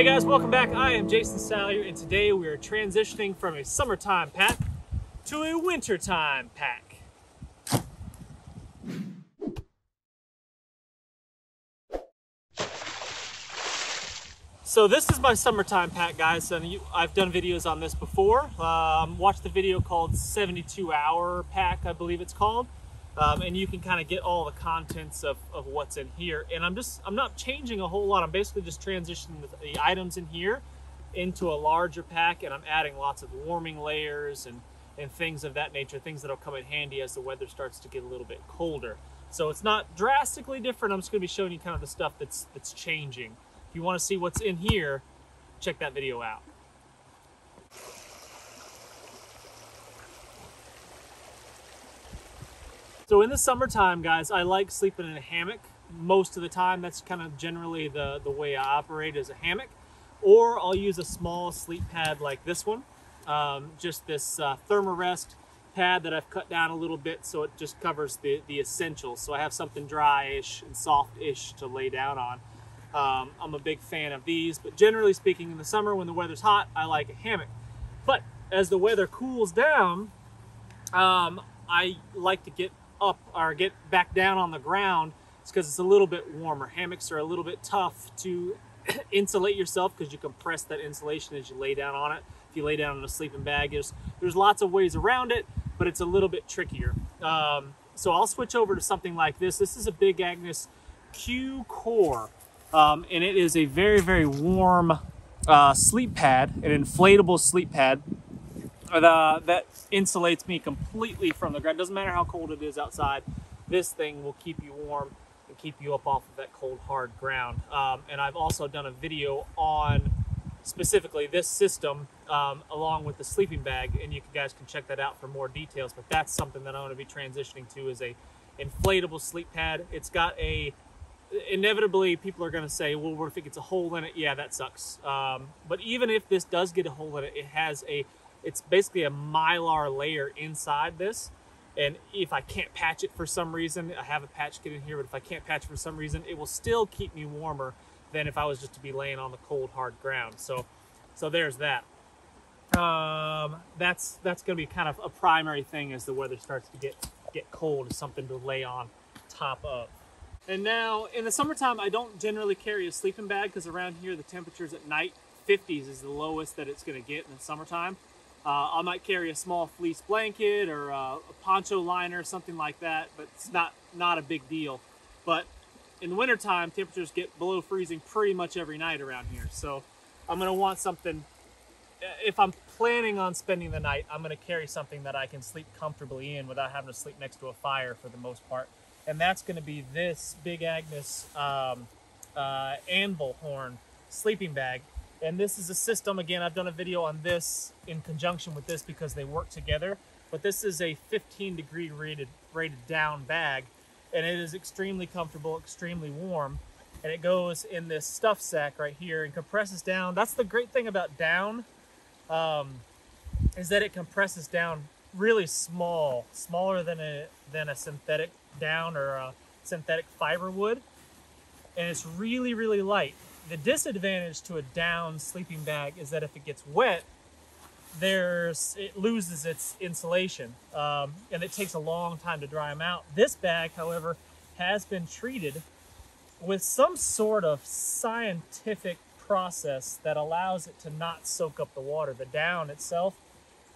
Hey guys, welcome back. I am Jason Salyer, and today we are transitioning from a summertime pack to a wintertime pack. So this is my summertime pack, guys, and you, I've done videos on this before. Um, watch the video called 72 Hour Pack, I believe it's called. Um, and you can kind of get all the contents of, of what's in here. And I'm just, I'm not changing a whole lot. I'm basically just transitioning the, the items in here into a larger pack and I'm adding lots of warming layers and, and things of that nature, things that'll come in handy as the weather starts to get a little bit colder. So it's not drastically different. I'm just gonna be showing you kind of the stuff that's, that's changing. If you wanna see what's in here, check that video out. So in the summertime, guys, I like sleeping in a hammock most of the time. That's kind of generally the, the way I operate as a hammock. Or I'll use a small sleep pad like this one. Um, just this uh, Thermarest pad that I've cut down a little bit so it just covers the, the essentials. So I have something dry-ish and soft-ish to lay down on. Um, I'm a big fan of these, but generally speaking in the summer when the weather's hot, I like a hammock. But as the weather cools down, um, I like to get up or get back down on the ground it's because it's a little bit warmer. Hammocks are a little bit tough to insulate yourself because you compress that insulation as you lay down on it. If you lay down in a sleeping bag, there's, there's lots of ways around it, but it's a little bit trickier. Um, so I'll switch over to something like this. This is a Big Agnes Q Core, um, and it is a very, very warm uh, sleep pad, an inflatable sleep pad uh, that insulates me completely from the ground. Doesn't matter how cold it is outside. This thing will keep you warm and keep you up off of that cold, hard ground. Um, and I've also done a video on specifically this system um, along with the sleeping bag, and you guys can check that out for more details. But that's something that I'm going to be transitioning to is a inflatable sleep pad. It's got a inevitably people are going to say, well, what if it gets a hole in it? Yeah, that sucks. Um, but even if this does get a hole in it, it has a it's basically a mylar layer inside this. And if I can't patch it for some reason, I have a patch kit in here, but if I can't patch for some reason, it will still keep me warmer than if I was just to be laying on the cold, hard ground. So, so there's that. Um, that's that's going to be kind of a primary thing as the weather starts to get get cold, is something to lay on top of. And now in the summertime, I don't generally carry a sleeping bag because around here the temperatures at night 50s is the lowest that it's going to get in the summertime. Uh, I might carry a small fleece blanket or a, a poncho liner, something like that, but it's not, not a big deal. But in the wintertime, temperatures get below freezing pretty much every night around here. So I'm gonna want something, if I'm planning on spending the night, I'm gonna carry something that I can sleep comfortably in without having to sleep next to a fire for the most part. And that's gonna be this Big Agnes um, uh, anvil horn sleeping bag. And this is a system, again, I've done a video on this in conjunction with this because they work together. But this is a 15 degree rated, rated down bag and it is extremely comfortable, extremely warm. And it goes in this stuff sack right here and compresses down. That's the great thing about down um, is that it compresses down really small, smaller than a, than a synthetic down or a synthetic fiber would. And it's really, really light. The disadvantage to a down sleeping bag is that if it gets wet, there's it loses its insulation um, and it takes a long time to dry them out. This bag, however, has been treated with some sort of scientific process that allows it to not soak up the water. The down itself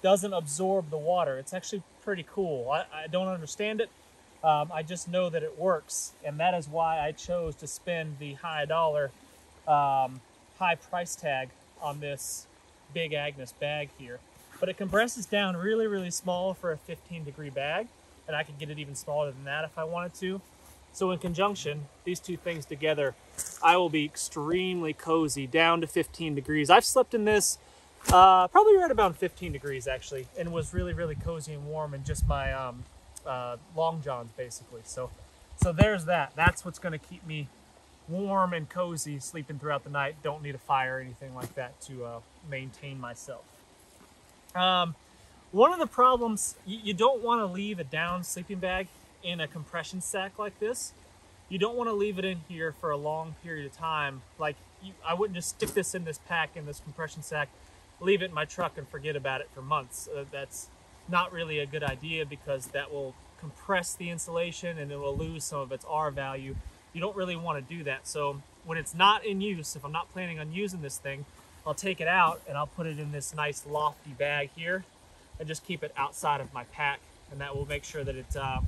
doesn't absorb the water. It's actually pretty cool. I, I don't understand it. Um, I just know that it works, and that is why I chose to spend the high dollar um, high price tag on this Big Agnes bag here. But it compresses down really, really small for a 15 degree bag, and I could get it even smaller than that if I wanted to. So in conjunction, these two things together, I will be extremely cozy down to 15 degrees. I've slept in this uh, probably right about 15 degrees actually, and was really, really cozy and warm in just my um, uh, long johns basically. So, so there's that. That's what's gonna keep me warm and cozy sleeping throughout the night. Don't need a fire or anything like that to uh, maintain myself. Um, one of the problems, you, don't want to leave a down sleeping bag in a compression sack like this you don't want to leave it in here for a long period of time. Like you, I wouldn't just stick this in this pack in this compression sack, leave it in my truck and forget about it for months. Uh, that's not really a good idea because that will compress the insulation and it will lose some of its R value. You don't really want to do that. So when it's not in use, if I'm not planning on using this thing, I'll take it out and I'll put it in this nice lofty bag here and just keep it outside of my pack and that will make sure that it uh,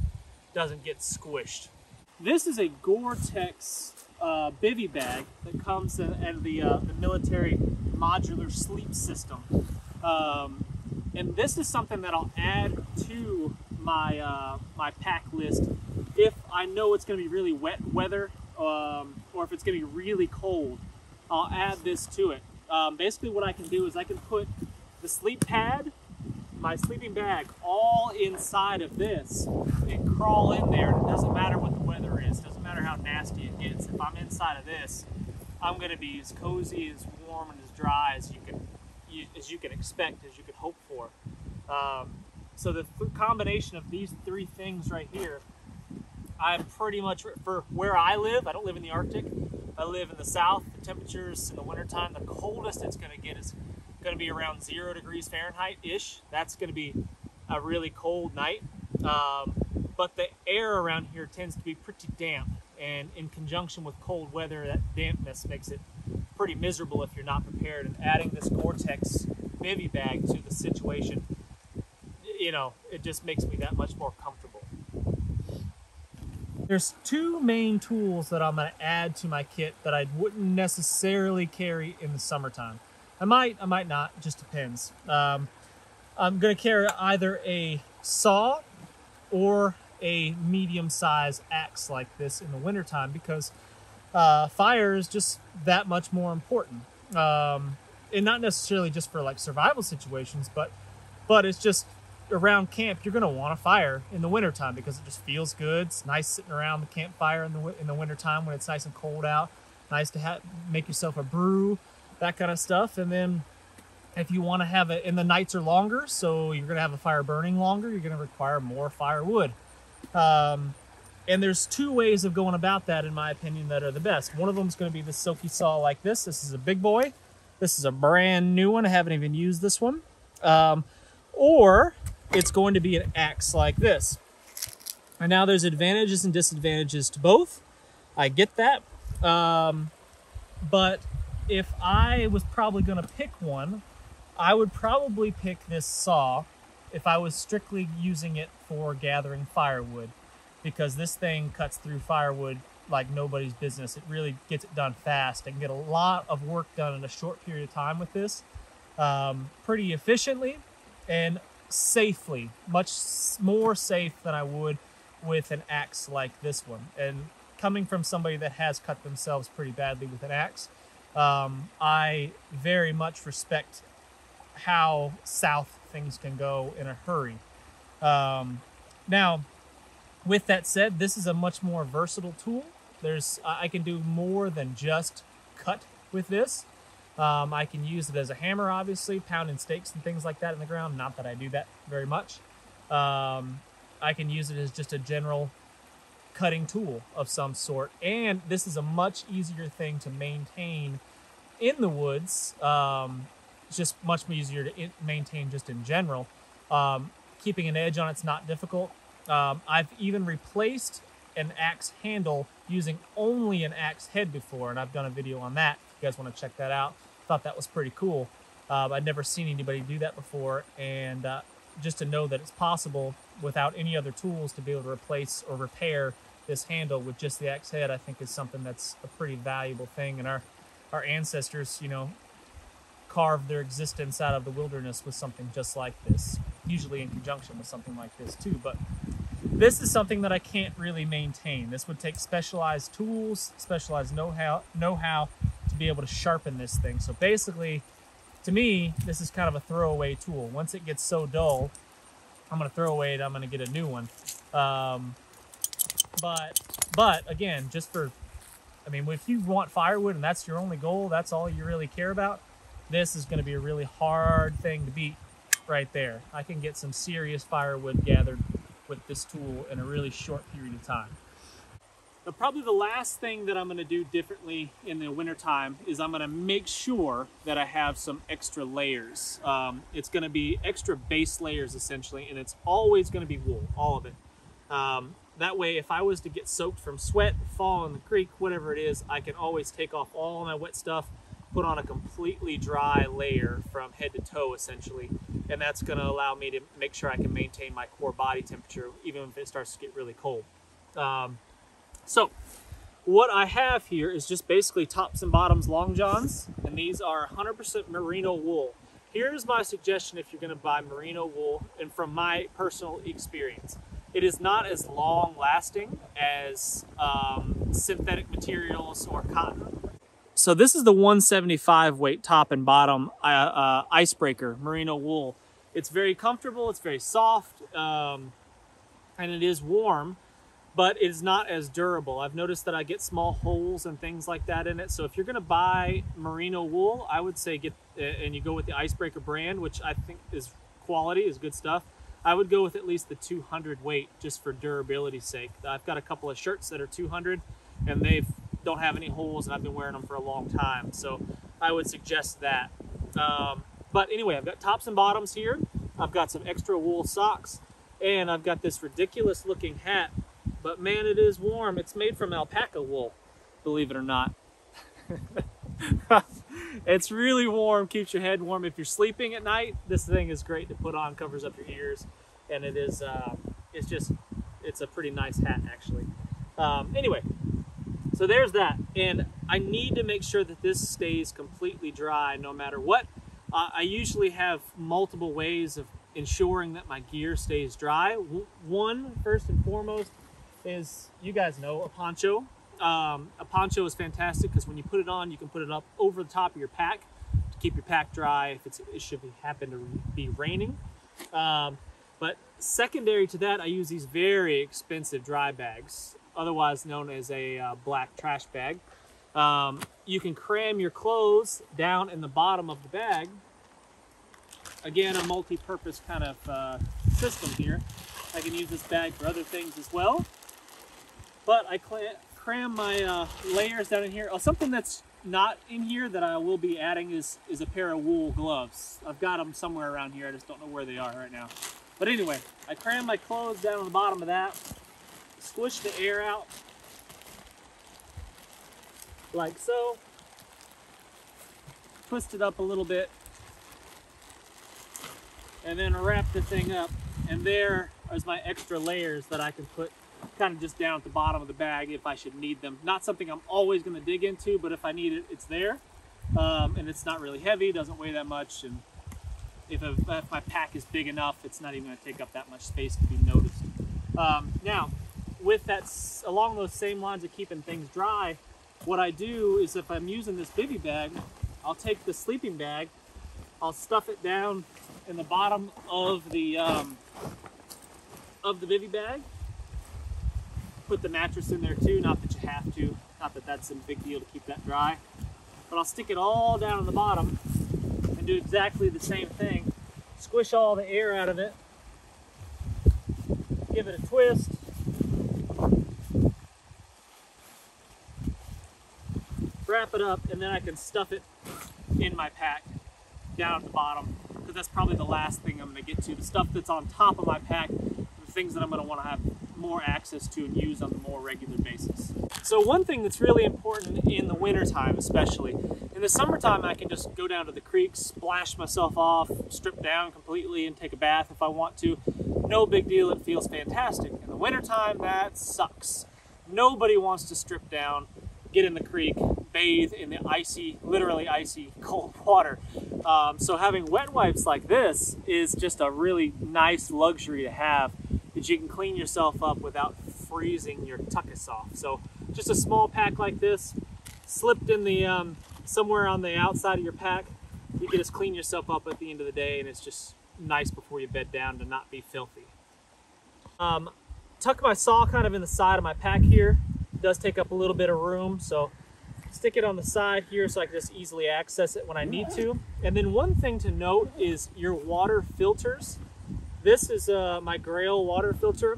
doesn't get squished. This is a Gore-Tex uh, bivy bag that comes in, in the, uh, the military modular sleep system. Um, and this is something that I'll add to my, uh, my pack list if I know it's going to be really wet weather um, or if it's going to be really cold. I'll add this to it. Um, basically what I can do is I can put the sleep pad my sleeping bag all inside of this and crawl in there. And it doesn't matter what the weather is, It doesn't matter how nasty it gets. If I'm inside of this, I'm going to be as cozy, as warm, and as dry as you can, as you can expect, as you could hope for. Um, so the combination of these three things right here, I'm pretty much for where I live. I don't live in the Arctic. I live in the south. The temperatures in the wintertime, the coldest it's going to get is going to be around zero degrees Fahrenheit ish. That's going to be a really cold night. Um, but the air around here tends to be pretty damp, and in conjunction with cold weather, that dampness makes it pretty miserable if you're not prepared. And adding this Gore-Tex bivy bag to the situation, you know, it just makes me that much more comfortable. There's two main tools that I'm going to add to my kit that I wouldn't necessarily carry in the summertime. I might, I might not, just depends. Um, I'm going to carry either a saw or a medium-sized axe like this in the wintertime because uh, fire is just that much more important. Um, and not necessarily just for like survival situations, but but it's just around camp you're going to want a fire in the wintertime because it just feels good. It's nice sitting around the campfire in the in the wintertime when it's nice and cold out. Nice to have make yourself a brew that kind of stuff. And then if you want to have it, and the nights are longer, so you're going to have a fire burning longer, you're going to require more firewood. Um, and there's two ways of going about that, in my opinion, that are the best. One of them is going to be the silky saw like this. This is a big boy. This is a brand new one. I haven't even used this one. Um, or it's going to be an axe like this. And now there's advantages and disadvantages to both. I get that. Um, but if I was probably going to pick one, I would probably pick this saw if I was strictly using it for gathering firewood because this thing cuts through firewood like nobody's business. It really gets it done fast. I can get a lot of work done in a short period of time with this um, pretty efficiently and safely, much more safe than I would with an axe like this one. And coming from somebody that has cut themselves pretty badly with an axe, um, I very much respect how south things can go in a hurry. Um, now, with that said, this is a much more versatile tool. There's I can do more than just cut with this. Um, I can use it as a hammer, obviously, pounding stakes and things like that in the ground. Not that I do that very much. Um, I can use it as just a general cutting tool of some sort. And this is a much easier thing to maintain in the woods. Um, it's just much easier to maintain just in general. Um, keeping an edge on it's not difficult. Um, I've even replaced an axe handle using only an axe head before, and I've done a video on that. If you guys want to check that out, thought that was pretty cool. Uh, I'd never seen anybody do that before, and uh, just to know that it's possible without any other tools to be able to replace or repair this handle with just the axe head, I think is something that's a pretty valuable thing. And our, our ancestors, you know, carved their existence out of the wilderness with something just like this, usually in conjunction with something like this too. But this is something that I can't really maintain. This would take specialized tools, specialized know-how, know-how be able to sharpen this thing. So basically, to me, this is kind of a throwaway tool. Once it gets so dull, I'm to throw away it. I'm to get a new one. Um, but, but again, just for, I mean, if you want firewood and that's your only goal, that's all you really care about, this is to be a really hard thing to beat right there. I can get some serious firewood gathered with this tool in a really short period of time. But probably the last thing that I'm going to do differently in the wintertime is I'm going to make sure that I have some extra layers. Um, it's going to be extra base layers essentially, and it's always going to be wool, all of it. Um, that way, if I was to get soaked from sweat, fall in the creek, whatever it is, I can always take off all my wet stuff, put on a completely dry layer from head to toe essentially, and that's going to allow me to make sure I can maintain my core body temperature even if it starts to get really cold. Um, so what I have here is just basically tops and bottoms long johns, and these are 100% merino wool. Here's my suggestion if you're going to buy merino wool, and from my personal experience. It is not as long lasting as um, synthetic materials or cotton. So this is the 175 weight top and bottom uh, uh, icebreaker merino wool. It's very comfortable, it's very soft, um, and it is warm but it is not as durable. I've noticed that I get small holes and things like that in it. So if you're gonna buy merino wool, I would say get, and you go with the Icebreaker brand, which I think is quality, is good stuff. I would go with at least the 200 weight just for durability's sake. I've got a couple of shirts that are 200 and they don't have any holes and I've been wearing them for a long time. So I would suggest that. Um, but anyway, I've got tops and bottoms here. I've got some extra wool socks and I've got this ridiculous looking hat but man, it is warm. It's made from alpaca wool, believe it or not. it's really warm, keeps your head warm. If you're sleeping at night, this thing is great to put on, covers up your ears, and it is, uh, it's just, it's a pretty nice hat actually. Um, anyway, so there's that. And I need to make sure that this stays completely dry no matter what. Uh, I usually have multiple ways of ensuring that my gear stays dry. One, first and foremost, is you guys know a poncho. Um, a poncho is fantastic because when you put it on, you can put it up over the top of your pack to keep your pack dry if it's, it should be, happen to be raining. Um, but secondary to that, I use these very expensive dry bags, otherwise known as a uh, black trash bag. Um, you can cram your clothes down in the bottom of the bag. Again, a multi-purpose kind of uh, system here. I can use this bag for other things as well. But I cram my uh, layers down in here. Oh, something that's not in here that I will be adding is, is a pair of wool gloves. I've got them somewhere around here. I just don't know where they are right now. But anyway, I cram my clothes down on the bottom of that, squish the air out like so, twist it up a little bit, and then wrap the thing up. And there is my extra layers that I can put kind of just down at the bottom of the bag if I should need them. Not something I'm always going to dig into, but if I need it, it's there. Um, and it's not really heavy, doesn't weigh that much, and if, a, if, my pack is big enough, it's not even going to take up that much space to be noticed. Um, now, with that, along those same lines of keeping things dry, what I do is if I'm using this bivy bag, I'll take the sleeping bag, I'll stuff it down in the bottom of the um, of the bivy bag, put the mattress in there too, not that you have to, not that that's a big deal to keep that dry. But I'll stick it all down on the bottom and do exactly the same thing. Squish all the air out of it, give it a twist, wrap it up, and then I can stuff it in my pack down at the bottom because that's probably the last thing I'm going to get to. The stuff that's on top of my pack, the things that I'm going to want to have more access to and use on a more regular basis. So one thing that's really important in the wintertime especially, in the summertime I can just go down to the creek, splash myself off, strip down completely and take a bath if I want to. No big deal, it feels fantastic. In the wintertime, that sucks. Nobody wants to strip down, get in the creek, bathe in the icy, literally icy cold water. Um, so having wet wipes like this is just a really nice luxury to have that you can clean yourself up without freezing your tuchus off. So just a small pack like this, slipped in the um, somewhere on the outside of your pack, you can just clean yourself up at the end of the day and it's just nice before you bed down to not be filthy. Um, tuck my saw kind of in the side of my pack here. It does take up a little bit of room, so stick it on the side here so I can just easily access it when I need to. And then one thing to note is your water filters this is uh, my GRAYL water filter.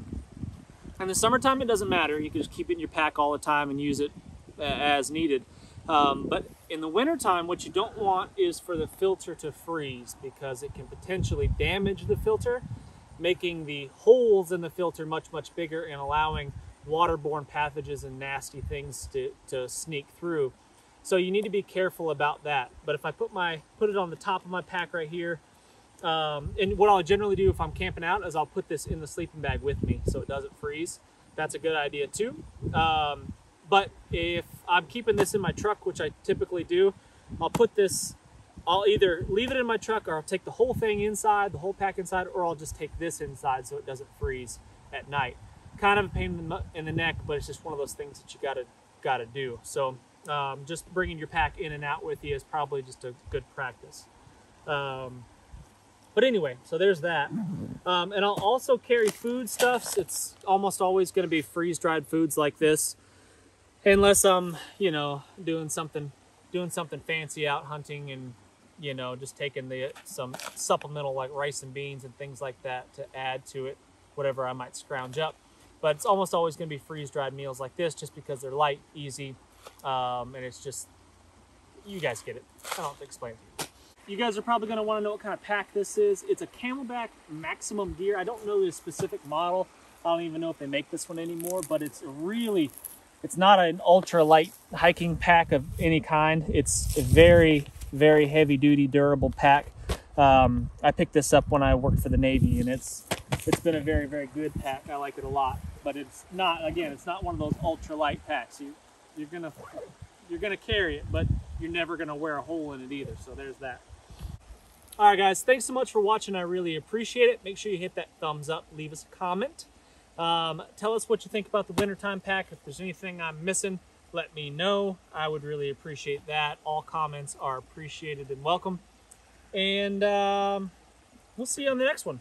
In the summertime, it doesn't matter. You can just keep it in your pack all the time and use it uh, as needed. Um, but in the wintertime, what you don't want is for the filter to freeze because it can potentially damage the filter, making the holes in the filter much, much bigger and allowing waterborne pathogens and nasty things to, to sneak through. So you need to be careful about that. But if I put my put it on the top of my pack right here, um, and what I'll generally do if I'm camping out is I'll put this in the sleeping bag with me so it doesn't freeze. That's a good idea too. Um, but if I'm keeping this in my truck, which I typically do, I'll put this, I'll either leave it in my truck or I'll take the whole thing inside, the whole pack inside, or I'll just take this inside so it doesn't freeze at night. Kind of a pain in the, neck, but it's just one of those things that you gotta gotta do. So um, just bringing your pack in and out with you is probably just a good practice. Um, but anyway, so there's that. Um, and I'll also carry foodstuffs. It's almost always going to be freeze-dried foods like this unless I'm, you know, doing something, doing something fancy out hunting and, you know, just taking the some supplemental like rice and beans and things like that to add to it, whatever I might scrounge up. But it's almost always going to be freeze-dried meals like this, just because they're light, easy, um, and it's just, you guys get it. I don't have to explain to you. You guys are probably going to want to know what kind of pack this is. It's a Camelbak Maximum Gear. I don't know the specific model. I don't even know if they make this one anymore, but it's really it's not an ultra light hiking pack of any kind. It's a very, very heavy duty, durable pack. Um, I picked this up when I worked for the Navy and it's it's been a very, very good pack. I like it a lot, but it's not, again, it's not one of those ultra light packs. You, you're gonna, you're gonna carry it, but you're never gonna wear a hole in it either. So there's that. All right, guys, thanks so much for watching. I really appreciate it. Make sure you hit that thumbs up, leave us a comment. Um, tell us what you think about the wintertime pack. If there's anything I'm missing, let me know. I would really appreciate that. All comments are appreciated and welcome. And um, we'll see you on the next one.